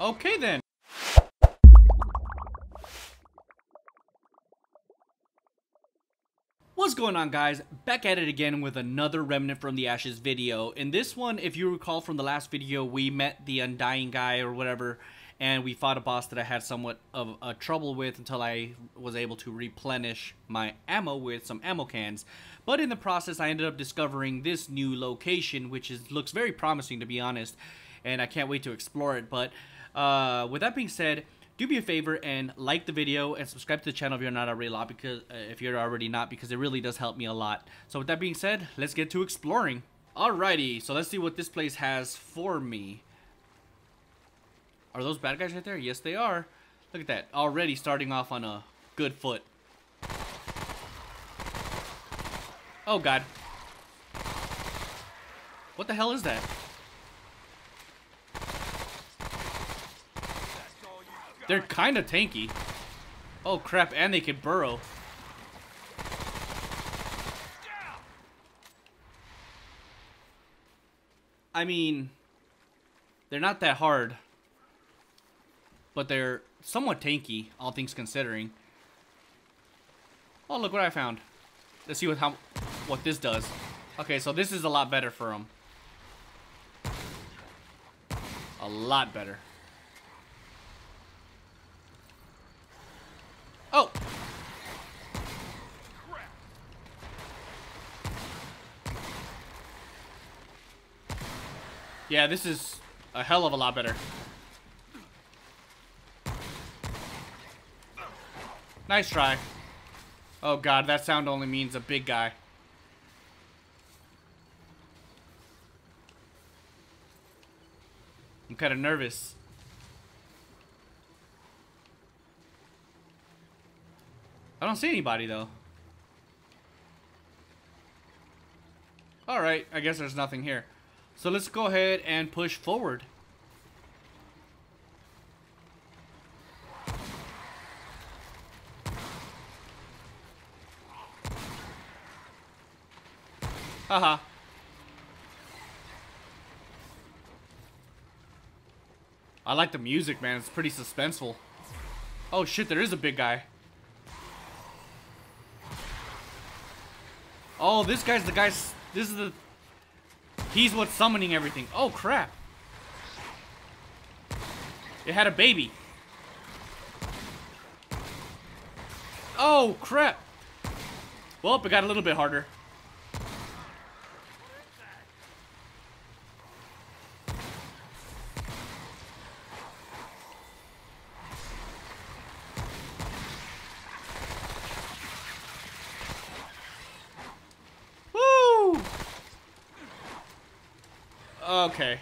Okay then. What's going on guys? Back at it again with another Remnant from the Ashes video. In this one, if you recall from the last video, we met the Undying guy or whatever, and we fought a boss that I had somewhat of a trouble with until I was able to replenish my ammo with some ammo cans. But in the process, I ended up discovering this new location, which is looks very promising to be honest, and I can't wait to explore it. But uh, with that being said, do me a favor and like the video and subscribe to the channel if you're not already lot because uh, if you're already not because it really does help me a lot. So with that being said, let's get to exploring. Alrighty, so let's see what this place has for me. Are those bad guys right there? Yes, they are. Look at that. Already starting off on a good foot. Oh, God. What the hell is that? They're kind of tanky. Oh crap, and they can burrow. I mean, they're not that hard. But they're somewhat tanky, all things considering. Oh, look what I found. Let's see what how what this does. Okay, so this is a lot better for them. A lot better. Oh! Yeah, this is a hell of a lot better. Nice try. Oh god, that sound only means a big guy. I'm kind of nervous. Don't see anybody, though. Alright, I guess there's nothing here. So let's go ahead and push forward. Haha. I like the music, man. It's pretty suspenseful. Oh shit, there is a big guy. Oh, this guy's the guy. This is the. He's what's summoning everything. Oh, crap. It had a baby. Oh, crap. Well, it got a little bit harder. Okay.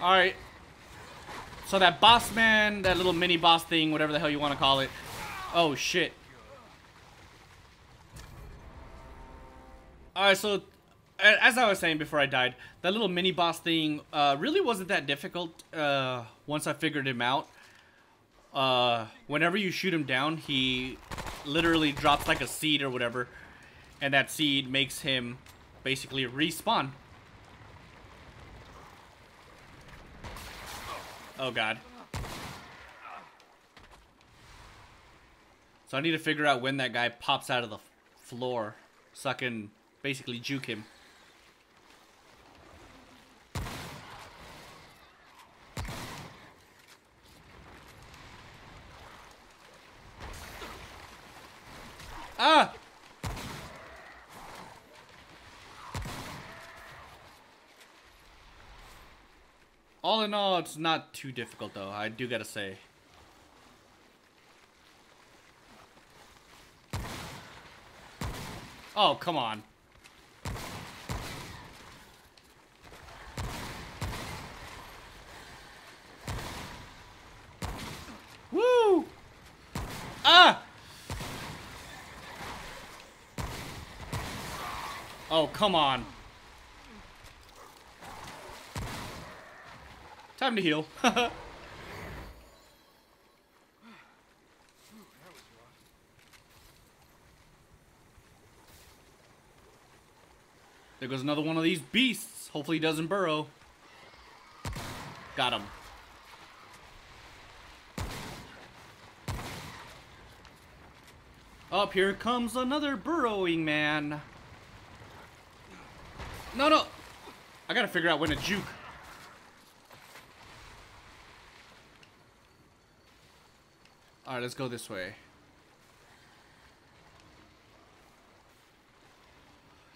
Alright. So that boss man, that little mini boss thing, whatever the hell you want to call it. Oh, shit. Alright, so as I was saying before I died, that little mini boss thing uh, really wasn't that difficult uh, once I figured him out uh, whenever you shoot him down, he literally drops like a seed or whatever, and that seed makes him basically respawn. Oh god. So I need to figure out when that guy pops out of the floor so I can basically juke him. Ah! All in all, it's not too difficult though, I do gotta say. Oh, come on. Woo! Ah! Oh, come on. Time to heal. There goes another one of these beasts. Hopefully he doesn't burrow. Got him. Up here comes another burrowing man. No, no. I gotta figure out when to juke. Alright, let's go this way.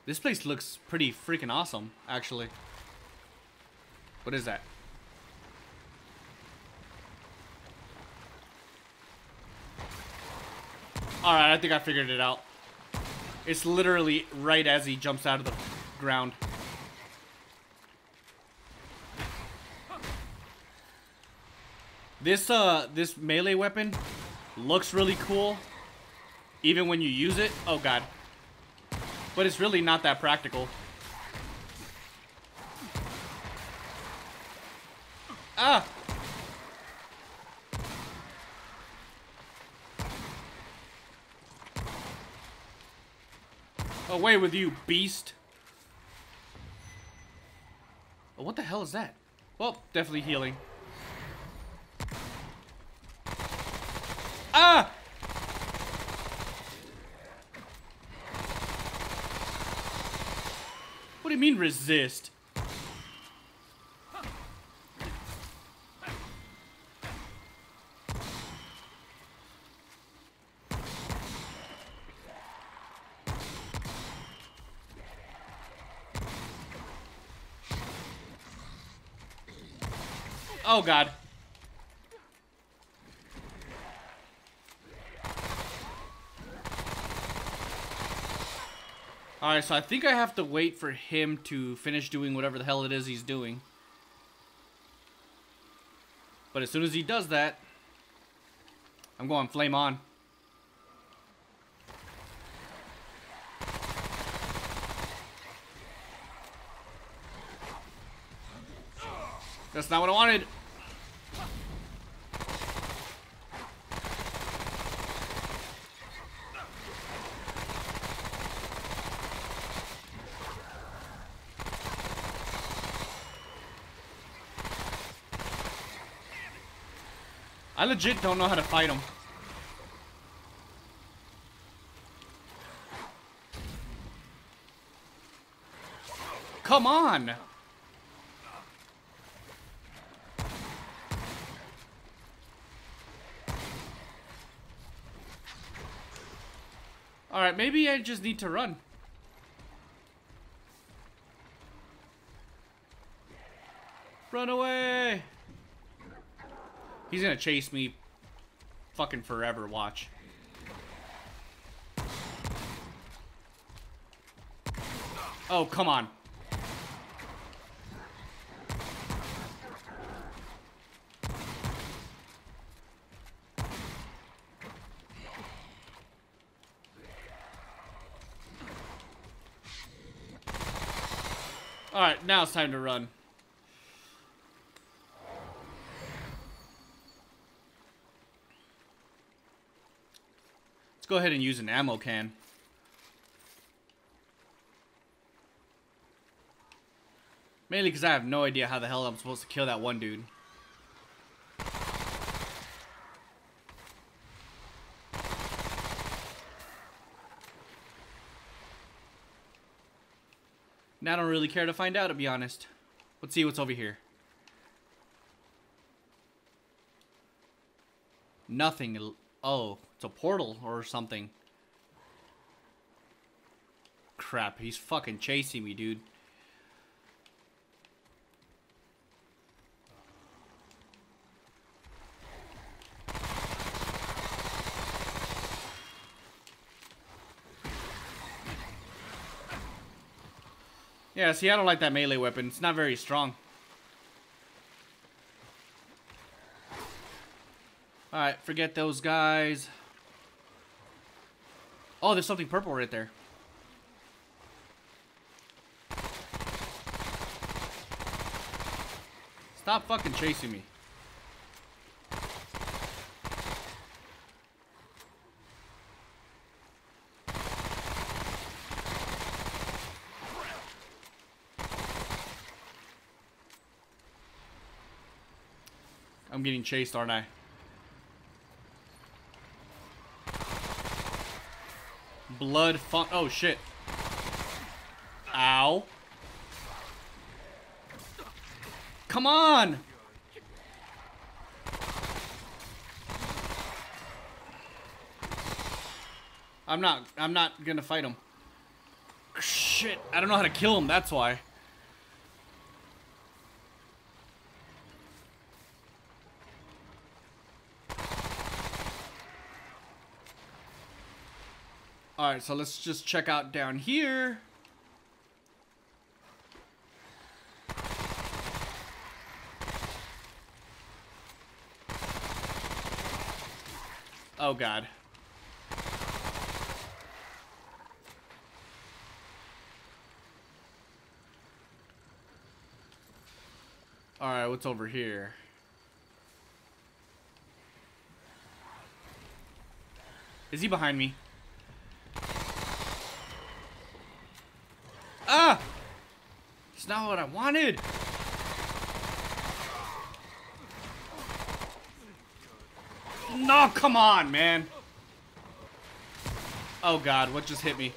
This place looks pretty freaking awesome, actually. What is that? Alright, I think I figured it out. It's literally right as he jumps out of the ground. This, uh, this melee weapon looks really cool. Even when you use it. Oh, God. But it's really not that practical. Ah! Away with you, beast. What the hell is that? Well, definitely healing. Ah! What do you mean resist? Oh god. Alright, so I think I have to wait for him to finish doing whatever the hell it is he's doing. But as soon as he does that, I'm going flame on. That's not what I wanted. Legit don't know how to fight him. Come on! Alright, maybe I just need to run. Run away! He's gonna chase me fucking forever, watch. Oh, come on. Alright, now it's time to run. Go ahead and use an ammo can. Mainly because I have no idea how the hell I'm supposed to kill that one dude. Now I don't really care to find out, to be honest. Let's see what's over here. Nothing. Oh, a portal or something. Crap, he's fucking chasing me, dude. Yeah, see, I don't like that melee weapon. It's not very strong. Alright, forget those guys. Oh, there's something purple right there. Stop fucking chasing me. I'm getting chased, aren't I? Blood fun- oh shit. Ow. Come on! I'm not, I'm not gonna fight him. Shit, I don't know how to kill him, that's why. Alright, so let's just check out down here. Oh god. Alright, what's over here? Is he behind me? Ah! It's not what I wanted! No, come on, man. Oh god, what just hit me?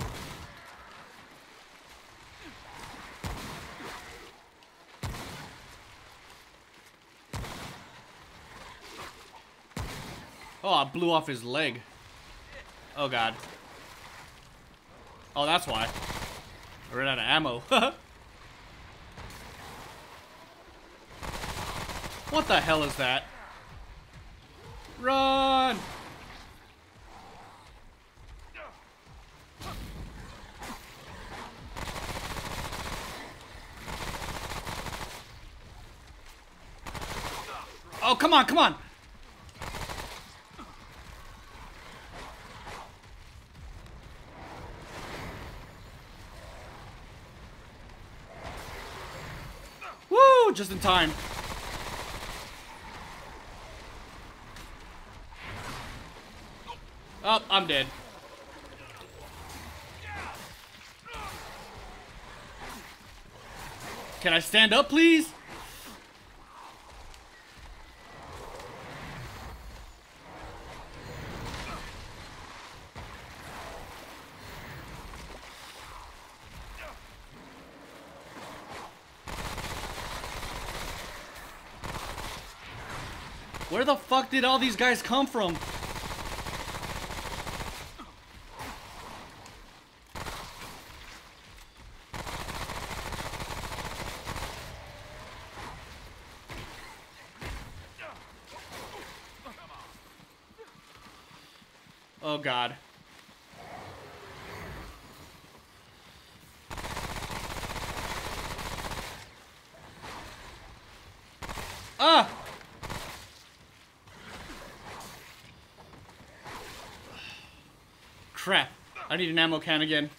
Oh, I blew off his leg. Oh god. Oh, that's why. I ran out of ammo. what the hell is that? Run! Oh, come on, come on! Woo! Just in time. Oh, I'm dead. Can I stand up, please? Where the fuck did all these guys come from? God. Ah! Crap. I need an ammo can again.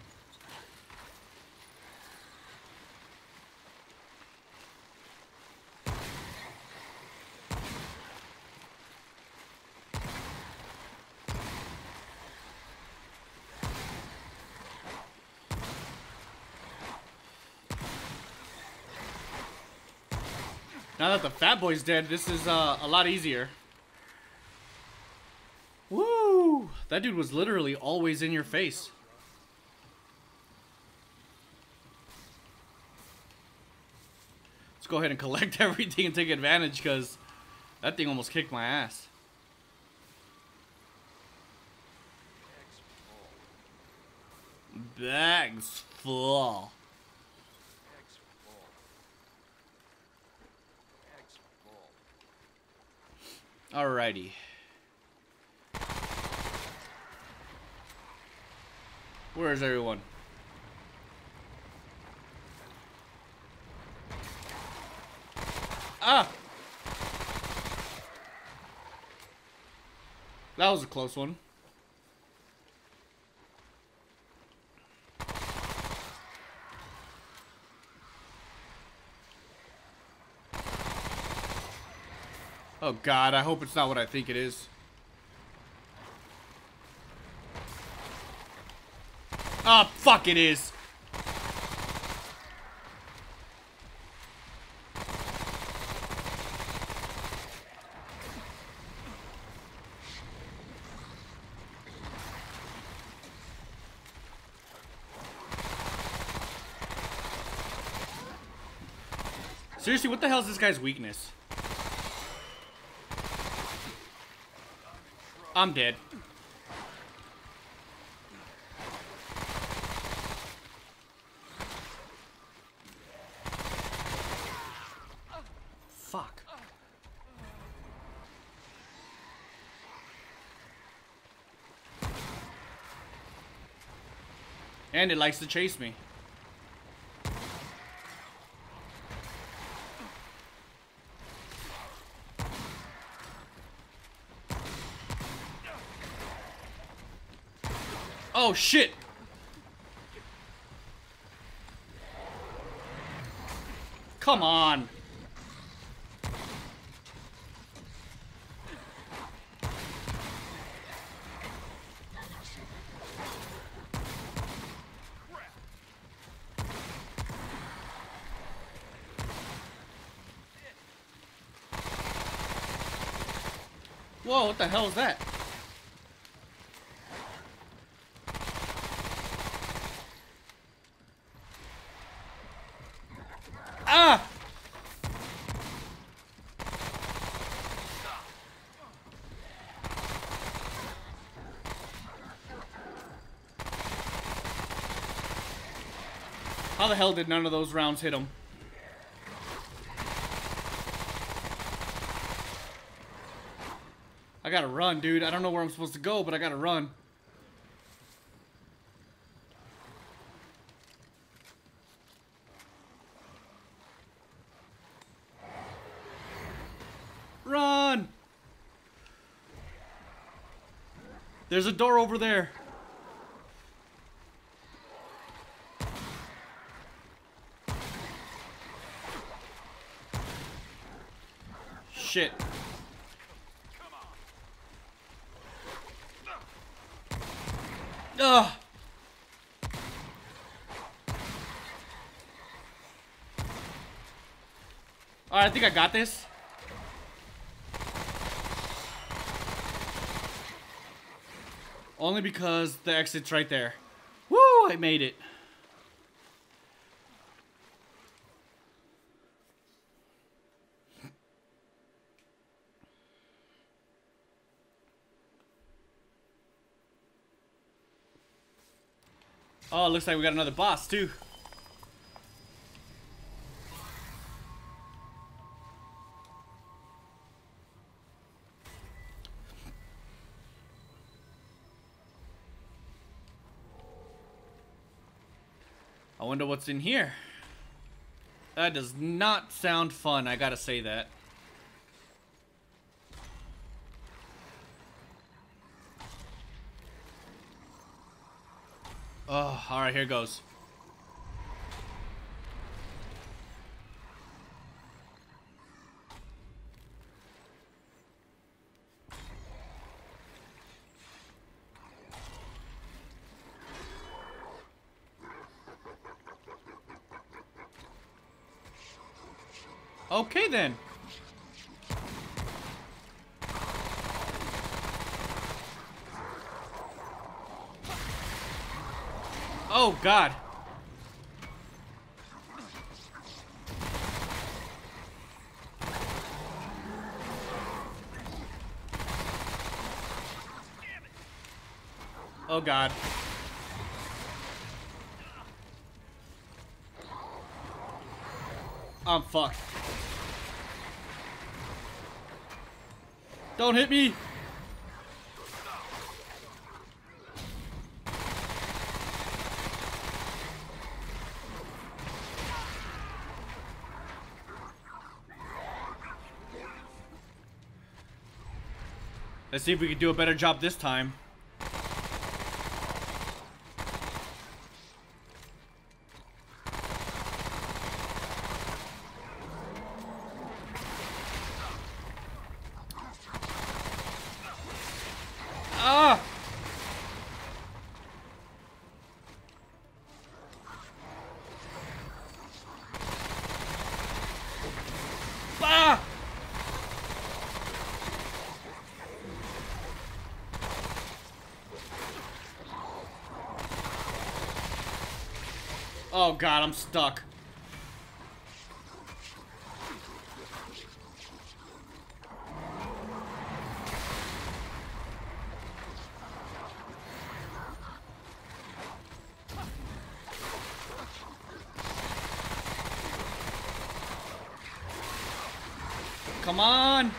The fat boy's dead, this is uh, a lot easier. Woo! That dude was literally always in your face. Let's go ahead and collect everything and take advantage because that thing almost kicked my ass. Bags full. Alrighty. Where is everyone? Ah! That was a close one. Oh god, I hope it's not what I think it is. Ah, oh, fuck it is! Seriously, what the hell is this guy's weakness? I'm dead. Fuck. And it likes to chase me. Oh shit! Come on! Whoa, what the hell is that? Ah! How the hell did none of those rounds hit him? I gotta run, dude. I don't know where I'm supposed to go, but I gotta run. Run! There's a door over there. Shit. Ugh. Alright, I think I got this. Only because the exit's right there. Woo! I made it. Oh, looks like we got another boss, too. Wonder what's in here. That does not sound fun, I gotta say that. Oh, alright, here goes. Okay then. Oh god. Oh god. I'm fucked. Don't hit me. Let's see if we can do a better job this time. Ah! Ah! Oh god, I'm stuck. Come on!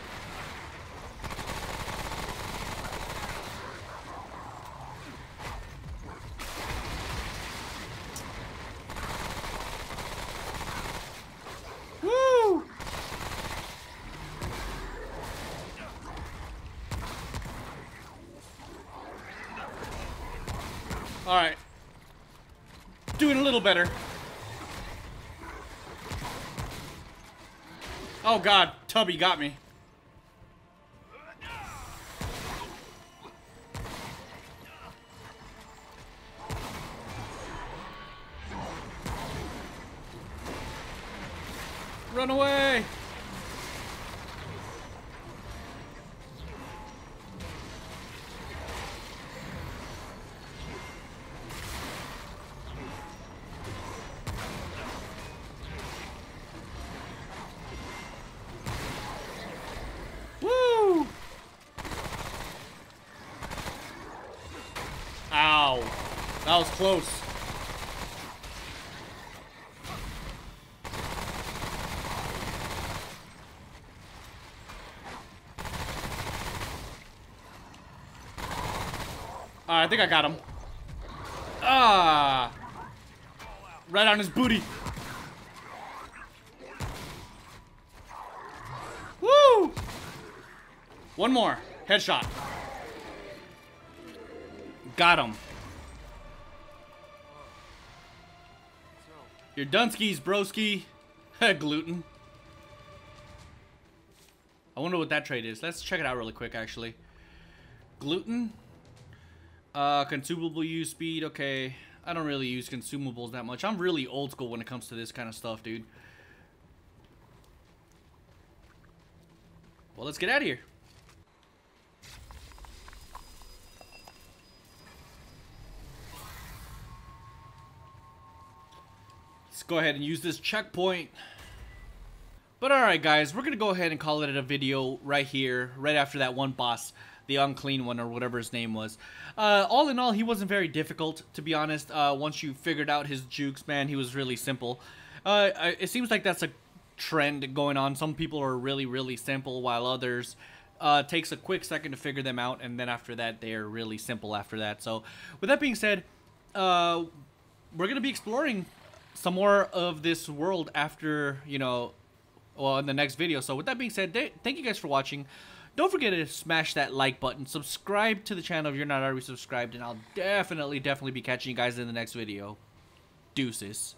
Woo! Alright. Doing a little better. Oh god, Tubby got me. That was close. Uh, I think I got him. Ah! Right on his booty. Woo! One more. Headshot. Got him. Your Dunskies, broski. Glutton. I wonder what that trade is. Let's check it out really quick, actually. Glutton. Uh, consumable use speed. Okay. I don't really use consumables that much. I'm really old school when it comes to this kind of stuff, dude. Well, let's get out of here. Go ahead and use this checkpoint. But alright guys, we're going to go ahead and call it a video right here, right after that one boss, the unclean one or whatever his name was. Uh, all in all, he wasn't very difficult, to be honest. Uh, once you figured out his jukes, man, he was really simple. Uh, it seems like that's a trend going on. Some people are really, really simple, while others uh, takes a quick second to figure them out, and then after that, they are really simple after that. So, with that being said, uh, we're going to be exploring some more of this world after, you know, well, in the next video. So, with that being said, thank you guys for watching. Don't forget to smash that like button. Subscribe to the channel if you're not already subscribed, and I'll definitely, definitely be catching you guys in the next video. Deuces.